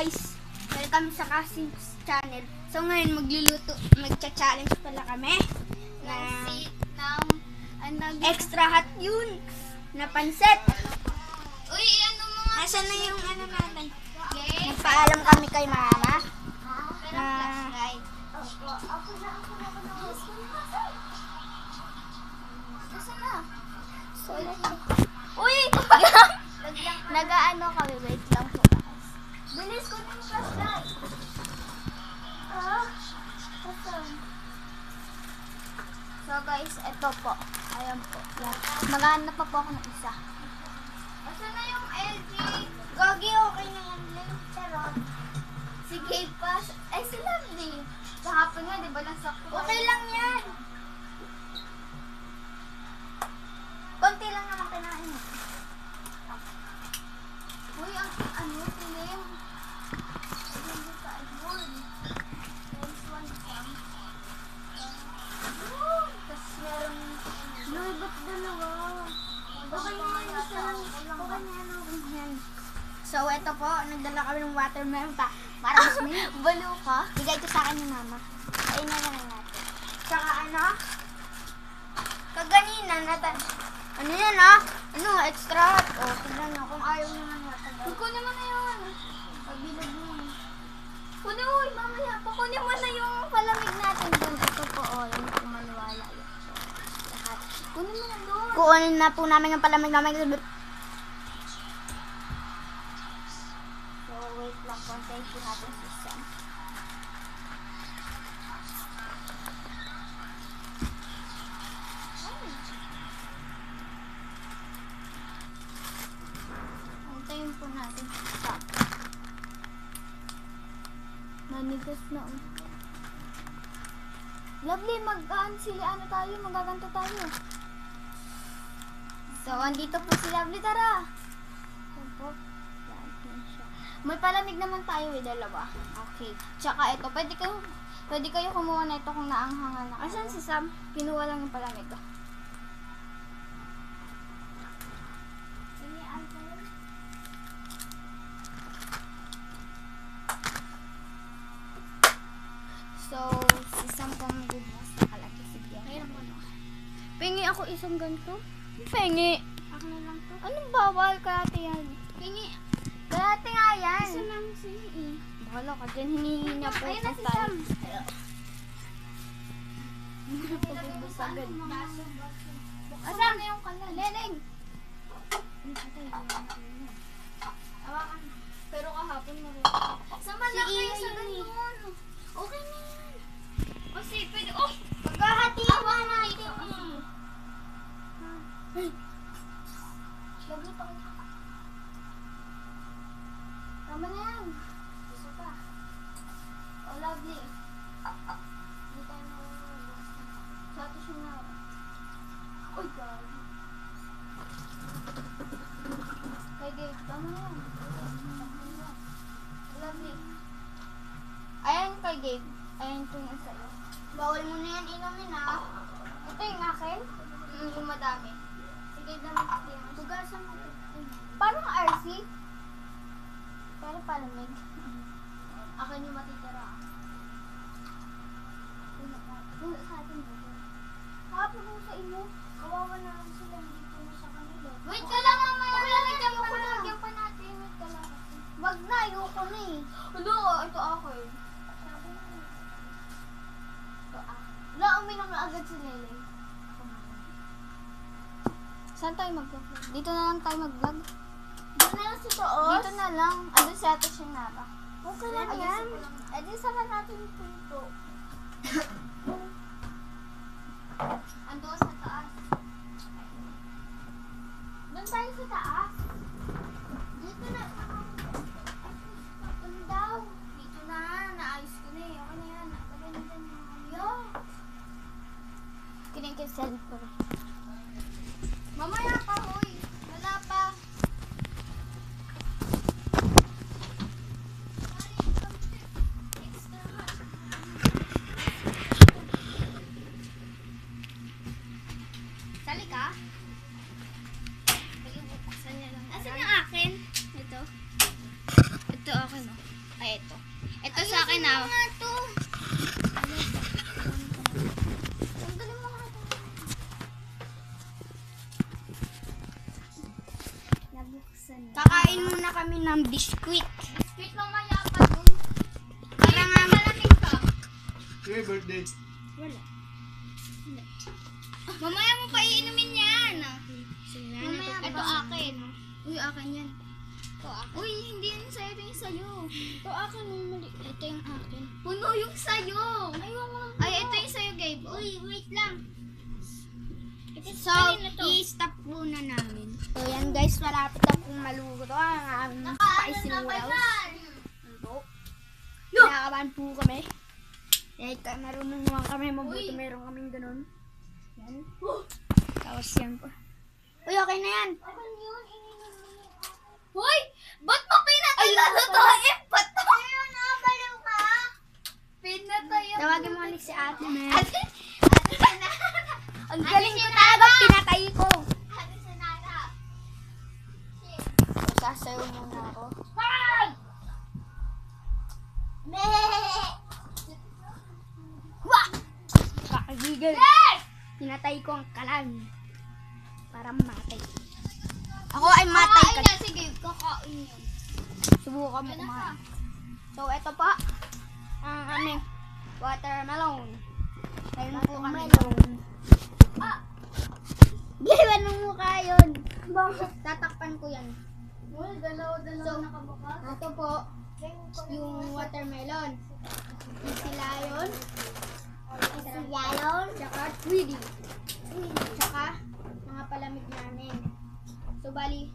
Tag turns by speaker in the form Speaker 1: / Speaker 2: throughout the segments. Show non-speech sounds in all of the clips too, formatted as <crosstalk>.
Speaker 1: guys, welcome sa Kasings channel. So ngayon magluluto, magcha-challenge pala kami na
Speaker 2: ng ano
Speaker 1: extra hot yun na pansit.
Speaker 2: Uy, ano mo nga?
Speaker 1: Nasaan na yung ano natin?
Speaker 2: Game?
Speaker 1: Nagpaalam kami kay mama.
Speaker 2: Na. Yes, na?
Speaker 1: Uy! <laughs>
Speaker 2: Nag-ano kami, wait So guys, ito po. Ayan po. Yan. Maghanap pa po ako ng isa. Asan na yung LG?
Speaker 1: Gogi, okay na yan.
Speaker 2: Charot. Sige, pas. Ay, si Lovely. Kahapon nga, di ba nasakto?
Speaker 1: Okay lang yan. Konti lang naman kinain.
Speaker 2: Uy, ang ano, tilim.
Speaker 1: So, ito po, nagdala kami ng watermelon pa. Para mas may <laughs>
Speaker 2: Balo ka?
Speaker 1: Bigay ko sa akin ni mama.
Speaker 2: Ayun na lang natin.
Speaker 1: Tsaka ano? Kaganina, nata... Ano yan ah? Ano, extra hot. O, oh, tignan nyo. Kung ayaw nyo ng watermelon.
Speaker 2: Kunin mo na yun.
Speaker 1: Pagbilog mo.
Speaker 2: Kunin mo, mamaya. Pakunin mo na yung palamig natin doon. Ito po, oh, yung Kunin mo na doon.
Speaker 1: Na po namin ang palamig namin.
Speaker 2: So, wait lang po. Thank you natin si Sam. Antayin po natin Sam. Manigas na oh. Lovely, mag-aan sili ano tayo, magaganto tayo. So, andito po si Lovely, tara. Ito po. Yan, yan siya. May palamig naman tayo eh, dalawa. Okay. Tsaka ito, pwede kayo, pwede kayo kumuha na ito kung naanghangan na.
Speaker 1: Asan si Sam?
Speaker 2: Kinuha lang yung palamig ko. So, si Sam po magbubukas na kalaki. Sige.
Speaker 1: Ayun mo na.
Speaker 2: Pingi ako isang ganito. Pingi.
Speaker 1: Ako na lang to.
Speaker 2: Anong bawal? Kalate yan.
Speaker 1: Pingi.
Speaker 2: Kalate nga yan.
Speaker 1: Isa lang si E.
Speaker 2: Bahala ka dyan. Hinihingi niya po.
Speaker 1: Ayun na si. Sam.
Speaker 2: Pagbubusagan.
Speaker 1: Asan na yung kalan?
Speaker 2: Leleng.
Speaker 1: Awakan.
Speaker 2: Pero kahapon mo rin.
Speaker 1: Sama
Speaker 2: Si
Speaker 1: na kayo
Speaker 2: Ina
Speaker 1: sa ganun.
Speaker 2: Okay na yan. Kasi pwede, oh!
Speaker 1: Magkahatiwan
Speaker 2: Awa
Speaker 1: na
Speaker 2: natin.
Speaker 1: Ito.
Speaker 2: Lovely pa Tama na yan. Isa pa. Oh, lovely. Hindi tayo mawawala. Sa ato siya na. Uy, God. Kay Gabe, tama na yan. Lovely. Ayan kay Gabe. Ayan ito yung sa'yo.
Speaker 1: Bawal mo na yan inumin ah.
Speaker 2: Ito yung akin. Mm, yung madami.
Speaker 1: Tugasan mo.
Speaker 2: Parang RC. Pero palamig. Akin yung matitira. Una sa atin sa inyo. Kawawa na lang sila. Hindi po na sa kanila. Wait ka lang mamaya. Okay lang, lagyan pa natin. Wait ka lang.
Speaker 1: Wag na, ayoko na eh.
Speaker 2: Ano? Ito mo. Ito akin. Wala, uminom na agad si Lele. Saan tayo mag-vlog? Dito na lang tayo mag-vlog.
Speaker 1: Doon na lang sa taos.
Speaker 2: Dito na lang. Andun si Ate Shinara.
Speaker 1: Okay lang yan.
Speaker 2: ko lang.
Speaker 1: Eh di saka natin yung pinto.
Speaker 2: Andun sa taas.
Speaker 1: Doon tayo sa taas. Dito na. Doon daw.
Speaker 2: Dito na. Naayos ko na eh. Okay na yan. Lagyan na dyan yung ano.
Speaker 3: Happy birthday.
Speaker 1: Wala.
Speaker 2: Mamaya mo pa iinumin yan.
Speaker 1: Mamaya
Speaker 2: Ito akin.
Speaker 1: Uy, akin yan.
Speaker 2: Ito akin. Uy, hindi yun sa'yo. Ito yung sa'yo.
Speaker 1: Ito akin yung mali. Ito yung akin.
Speaker 2: Puno yung sa'yo. Ay, Ay, ito yung sa'yo, Gabe.
Speaker 1: Uy, wait lang. So, i-stop muna namin. So, yan guys, malapit na pong maluto ang aming spicy noodles. Ito. Kinakabahan po kami. Eh, ka- marunong naman kami, mabuti meron kaming ganun. Yan. Tapos yan po. Uy, okay na yan.
Speaker 2: Hoy! Ba't mo pinatay na to? Eh, ba't mo? Nakabaliw ka? Pinatay ako.
Speaker 1: Tawagin mo ulit si ate, man.
Speaker 2: Ate,
Speaker 1: Ang galing ko talaga, pinatay ko.
Speaker 2: Ate Sanara.
Speaker 1: So, sasayaw muna ako.
Speaker 2: Pag!
Speaker 1: Wah! Kakagigal. Pinatay ko ang kalan. Para matay. Ako ay matay
Speaker 2: Kakain
Speaker 1: ka.
Speaker 2: niya, sige, kakain yun.
Speaker 1: Subukan mo
Speaker 2: na
Speaker 1: kumain. So, ito pa. Ang aming watermelon. Meron po kami doon.
Speaker 2: Ah!
Speaker 1: Gaywan ng mukha yun. Tatakpan ko yan.
Speaker 2: Uy, dalawa-dalawa
Speaker 1: So,
Speaker 2: nakabukas.
Speaker 1: Ito po, yung watermelon. Yung silayon. Silayon. Tsaka tweedy. Tsaka mga palamig namin. So, bali,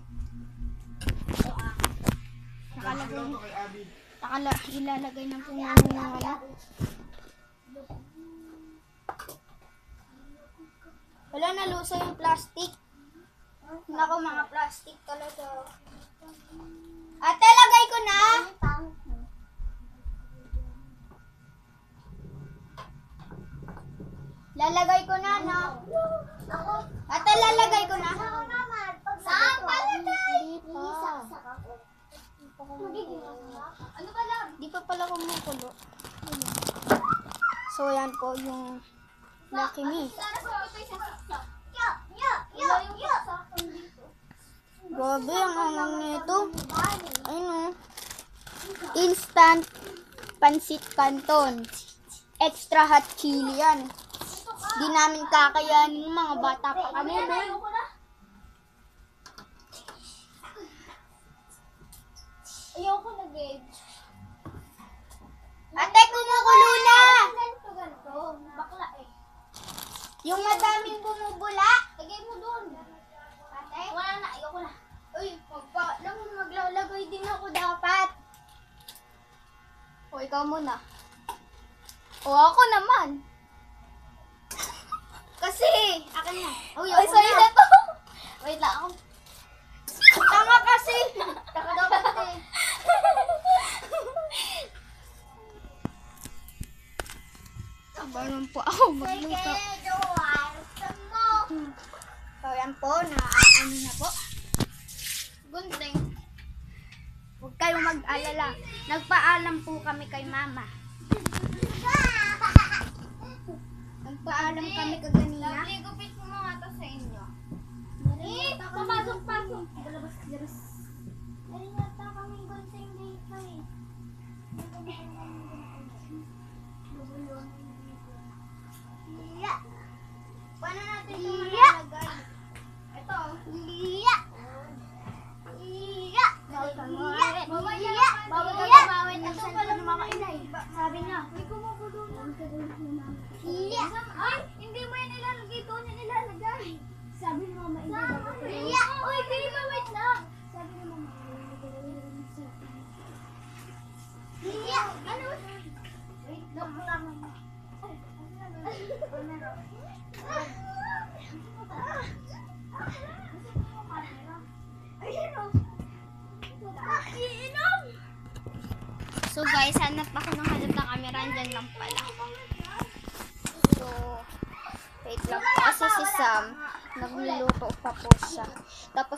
Speaker 1: ito ah. Nakalagay, nakala, ilalagay na po namin yung ano. Wala na luso yung plastic. Nako mga plastic talaga. Ate, lagay ko na. Lalagay ko na, no? Ate, lalagay ko na.
Speaker 2: Saan palagay?
Speaker 1: Dito.
Speaker 2: Ano ba lang?
Speaker 1: Di pa pala kumukulo. So, yan po yung Lucky Me. Grabe, ang angang nito. Ayun o. Instant pansit canton. Extra hot chili yan. Di namin kakayanin mga bata pa kami.
Speaker 2: Ayoko na. Ayoko na, Gabe.
Speaker 1: Ate, kumukulo na!
Speaker 2: Ganito, ganito. Bakla eh.
Speaker 1: Yung madaming bumubula.
Speaker 2: Lagay mo doon.
Speaker 1: Ate?
Speaker 2: Wala na, ayoko na.
Speaker 1: Uy, magpa, lang maglalagay din ako dapat.
Speaker 2: O, ikaw muna. O, ako naman.
Speaker 1: Kasi, akin na. Uy, ako
Speaker 2: sa'yo
Speaker 1: na.
Speaker 2: na to. Wait lang ako.
Speaker 1: Tama kasi. Dapat eh. Abangan po ako magluto. So, yan po, naaano na po.
Speaker 2: Gunting.
Speaker 1: Huwag kayong mag-alala. Nagpaalam po kami kay mama. Nagpaalam kami kaganina.
Speaker 2: Lovely, gupit mo mga to sa inyo. Eh, papasok, pasok. Dalabas, dalabas. Ay, nata kami gunting dito eh.
Speaker 1: Paano natin ito malalagay?
Speaker 2: Ito.
Speaker 1: Iya. Iya.
Speaker 2: Bawal ka mo.
Speaker 1: Iya.
Speaker 2: Bawal ka
Speaker 1: Iya.
Speaker 2: bawal ka
Speaker 1: Ito pala
Speaker 2: inay.
Speaker 1: Sabi niya.
Speaker 2: Hindi ko magulo na.
Speaker 1: Iya.
Speaker 2: Ay, hindi mo yan ilalagay doon yan ilalagay.
Speaker 1: Sabi ni mama, hindi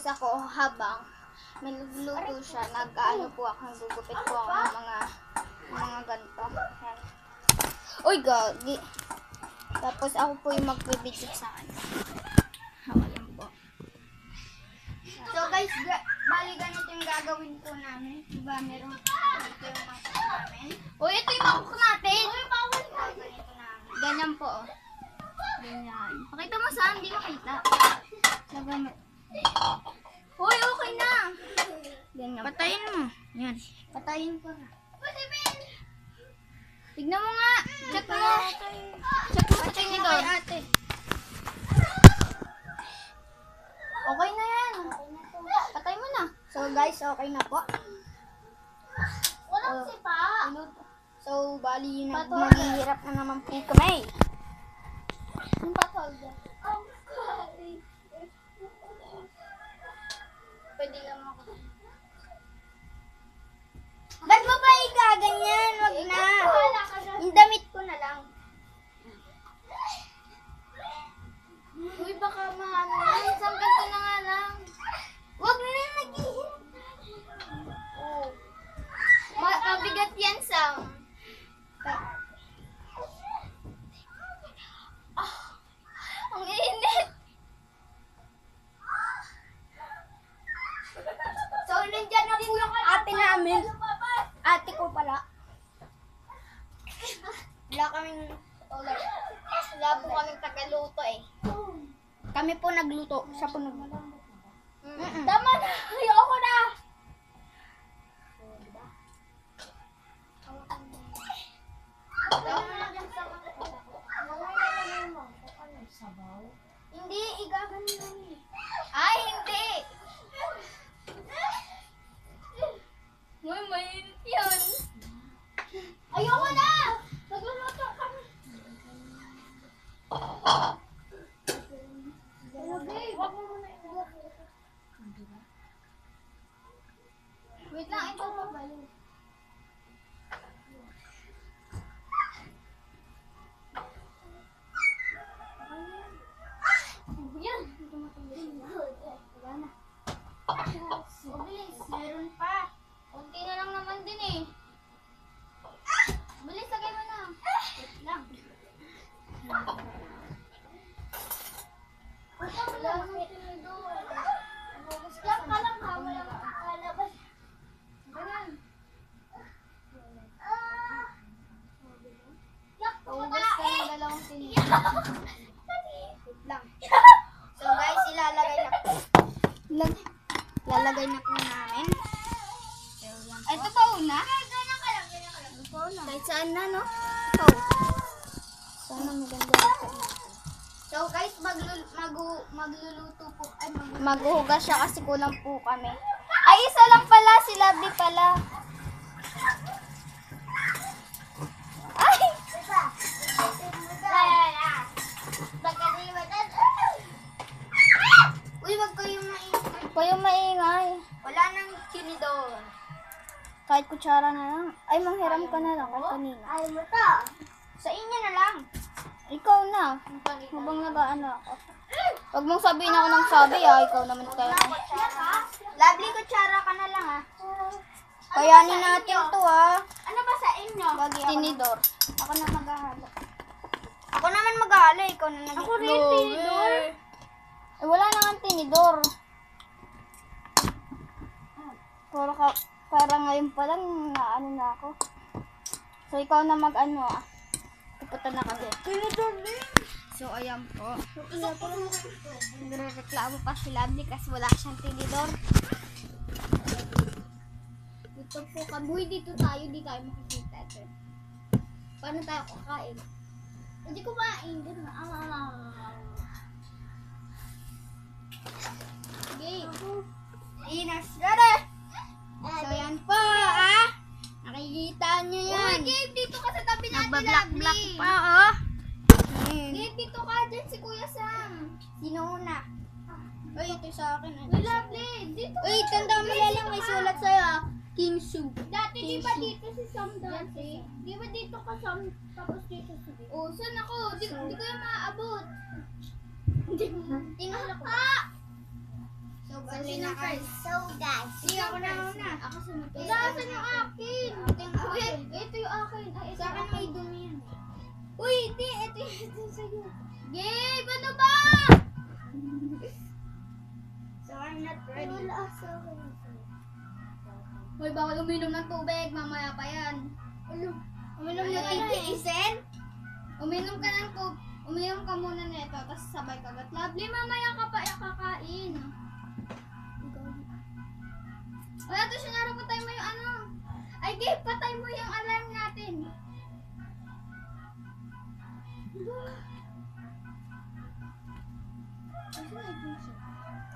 Speaker 1: Tapos ako, habang may nagluluto siya, nag-ano po ako, gugupit po ako ng mga
Speaker 2: Uy, gagi. Tapos ako po yung magbibitik sa kanya. Hawalan po.
Speaker 1: So guys, ga- bali ganito yung gagawin po namin. Diba meron dito yung mga namin.
Speaker 2: Uy, ito yung mangkok natin.
Speaker 1: Uy, bawal ka. Ganito namin.
Speaker 2: Ganyan po. oh. Ganyan. Pakita mo saan, hindi makita. Sa gamit. Uy, okay na.
Speaker 1: Patayin mo.
Speaker 2: Yan.
Speaker 1: Patayin ko na.
Speaker 2: Tignan mo nga. Check mo. Check mo sa tinidor.
Speaker 1: ate.
Speaker 2: Okay na yan. Patay mo na.
Speaker 1: So guys, okay na po.
Speaker 2: Walang sipa.
Speaker 1: So, bali nag
Speaker 2: Patol.
Speaker 1: maghihirap na naman po kami.
Speaker 2: Yung patol
Speaker 1: Pwede lang ako. Ba't mo ba igaganyan? Wag na. Yung damit Hindi, igaganin namin.
Speaker 2: Ay, hindi. Uy, mainit yun. Ayoko na. Nagluluto kami. Hello, babe. Wag mo muna Wait lang, ito pa. Yan.
Speaker 1: Kahit saan na, no?
Speaker 2: Ito.
Speaker 1: Sana maganda ito. So guys, maglu- magu- magluluto po. Ay, magluluto.
Speaker 2: Maghuhugas siya kasi kulang po kami. Ay, isa lang pala. Si Lovely pala. Kahit kutsara na lang. Ay, manghiram ka na lang. Kahit kanina.
Speaker 1: Ayaw mo to. Sa inyo na lang.
Speaker 2: Ikaw na. Habang nag-ano ako. Huwag mong sabihin ako ng sabi ah. Ikaw naman tayo.
Speaker 1: Lovely kutsara ka na lang ah.
Speaker 2: Kayanin natin to ah.
Speaker 1: Ano ba sa inyo?
Speaker 2: Lagi ako Tinidor.
Speaker 1: Ako na maghahalo. Ako naman maghahalo, ikaw na nag
Speaker 2: Ako rin, tinidor. Eh, wala na nga tinidor. Para, ka, para ngayon pa lang, naano na ako. So, ikaw na mag-ano ah. Pupunta na
Speaker 1: din.
Speaker 2: So, ayan po. Nagre-reklamo pa si Lovely kasi wala siyang tinidor. Dito po kami. Uy, dito tayo. Di tayo makikita. Paano tayo kakain? Hindi ko main. Dito na. Ah. Okay.
Speaker 1: Inas, gare. So yan po ah. Nakikita nyo
Speaker 2: Uy,
Speaker 1: yan.
Speaker 2: Gabe, dito ka sa tabi natin,
Speaker 1: Nagbablock-block
Speaker 2: Lovely.
Speaker 1: pa oh.
Speaker 2: Gabe, dito ka dyan si Kuya Sam.
Speaker 1: Sino una? Uy, ito sa akin.
Speaker 2: Uy, Lovely. Dito
Speaker 1: Uy, tanda mo lalang may sulat sa'yo ah. King Soup.
Speaker 2: Dati di ba dito si Sam dati? Di ba dito ka Sam, tapos dito si Dito? Oh, saan ako? Di, di ko yung maaabot.
Speaker 1: Tingnan ako.
Speaker 2: Ah!
Speaker 1: So,
Speaker 2: So, sino
Speaker 1: na
Speaker 2: first?
Speaker 1: So, guys. Sige, ako na.
Speaker 2: Ako sa mga
Speaker 1: Eh,
Speaker 2: Nasaan yung akin? Uy, ito yung akin. Ay,
Speaker 1: Sa akin may dumi yan.
Speaker 2: hindi. Ito yung ito sa'yo. Ano ba?
Speaker 1: So, I'm not ready.
Speaker 2: Wala bawal uminom ng tubig. Mamaya pa yan. Uminom na
Speaker 1: yung tiisin?
Speaker 2: Uminom ka ng tubig. Uminom ka muna nito, tapos sabay ka. Lovely, mamaya ka pa kakain. Wala to siya naroon, patay mo yung ano. Ay, Gabe, patay mo yung alarm natin.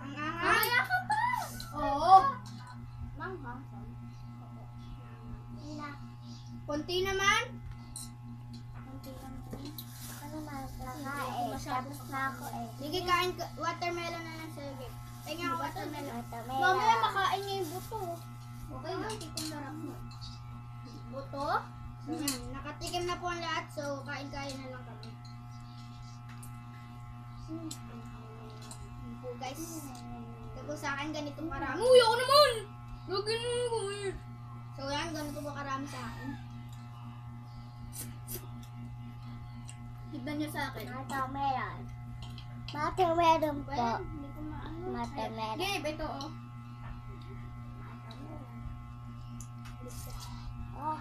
Speaker 1: Ang angas.
Speaker 2: Mamaya ka pa!
Speaker 1: Oo.
Speaker 2: Manghang.
Speaker 1: Konti naman.
Speaker 2: Tapos na ako eh.
Speaker 1: Sige, kain ka. Watermelon na lang sa'yo, babe. Tingnan ko watermelon.
Speaker 2: Mamaya makain niya yung buto. Okay lang, tikong sarap mo. Buto?
Speaker 1: Yan, nakatikim na po ang lahat, so kain-kain na lang kami. Yan po guys. Tapos sa akin ganito karami.
Speaker 2: Uy, ako naman! Lagyan mo ko.
Speaker 1: So yan, ganito po karami sa akin.
Speaker 2: Tignan niyo sa akin.
Speaker 4: Watermelon. Watermelon po.
Speaker 2: Well, hindi ko maano.
Speaker 4: Watermelon.
Speaker 2: Gabe, ito oh.
Speaker 4: Oh,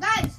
Speaker 1: Guys!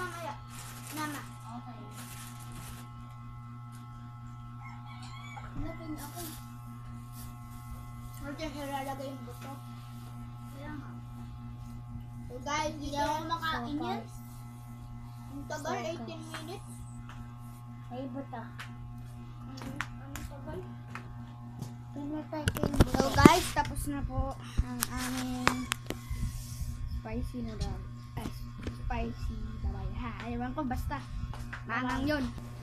Speaker 1: Mamaya. Mama.
Speaker 2: Okay.
Speaker 1: Hanapin ako. Or dyan ilalagay yung buto.
Speaker 2: Kaya nga.
Speaker 1: So guys, hindi ako makain
Speaker 4: So,
Speaker 1: yan. Ang tagal,
Speaker 4: So,
Speaker 1: 18 minutes.
Speaker 4: Ay, buta.
Speaker 1: Ano tagal?
Speaker 4: Pinatay ko yung buta.
Speaker 1: So guys, tapos na po ang aming spicy noodle. Ay, spicy babay. Ha, ewan ko basta. Maangang yun.